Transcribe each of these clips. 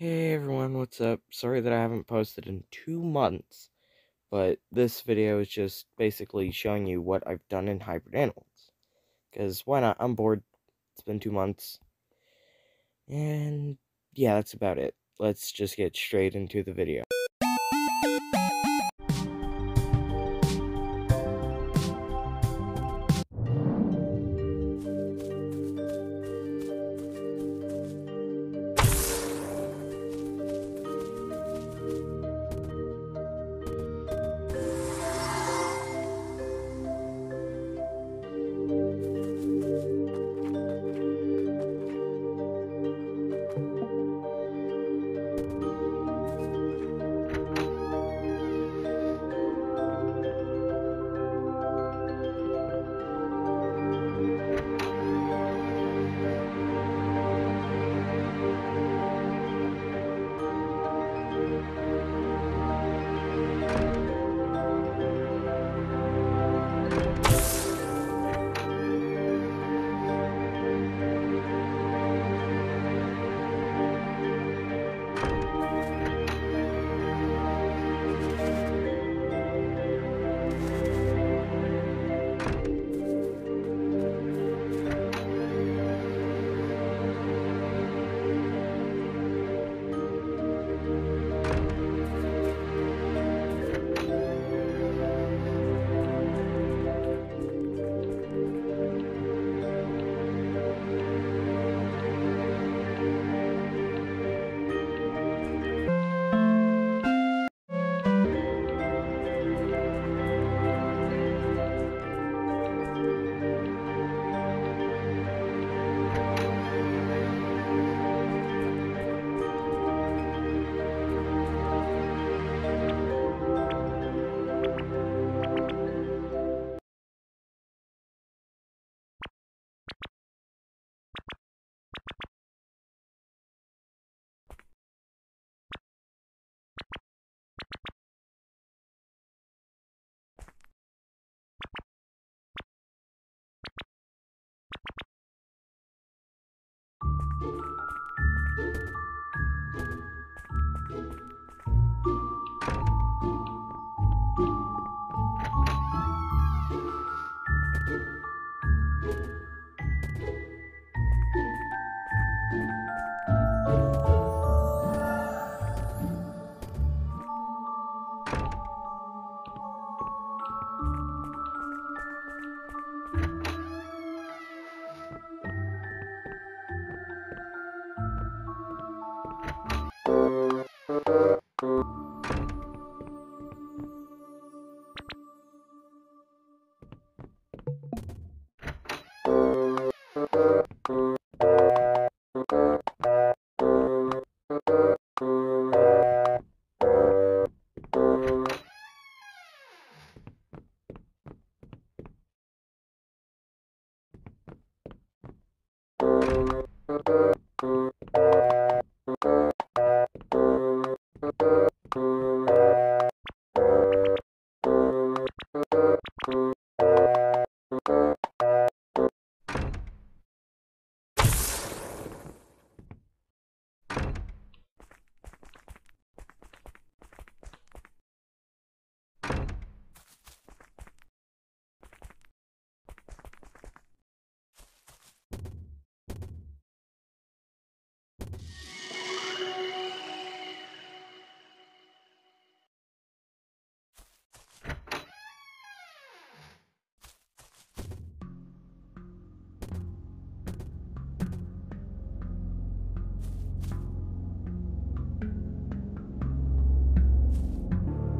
Hey everyone, what's up? Sorry that I haven't posted in two months, but this video is just basically showing you what I've done in Hybrid Animals. Because why not? I'm bored. It's been two months. And yeah, that's about it. Let's just get straight into the video.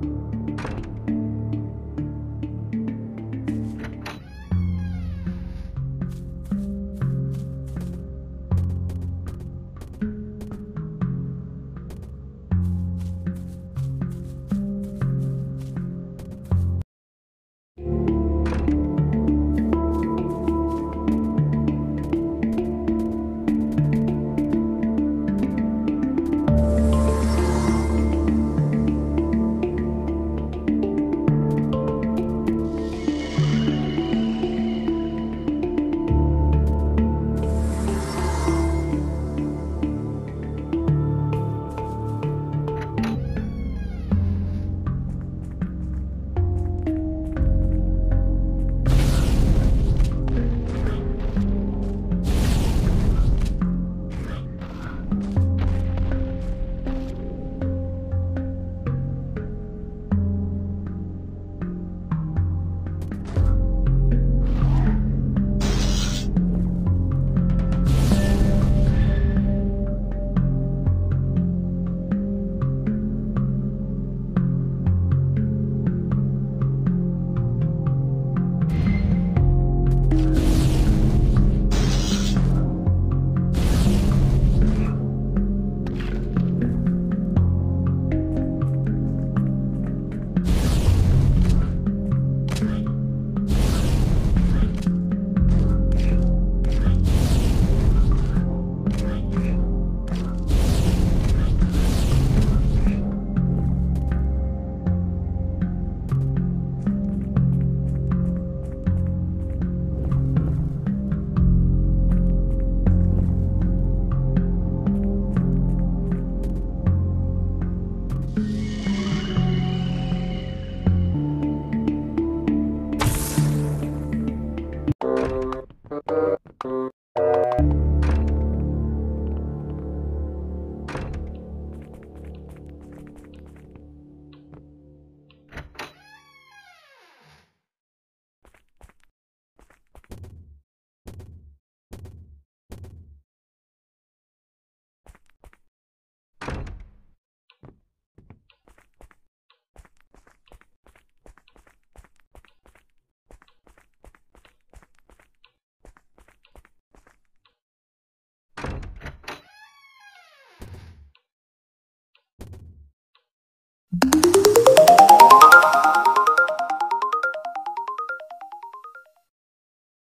you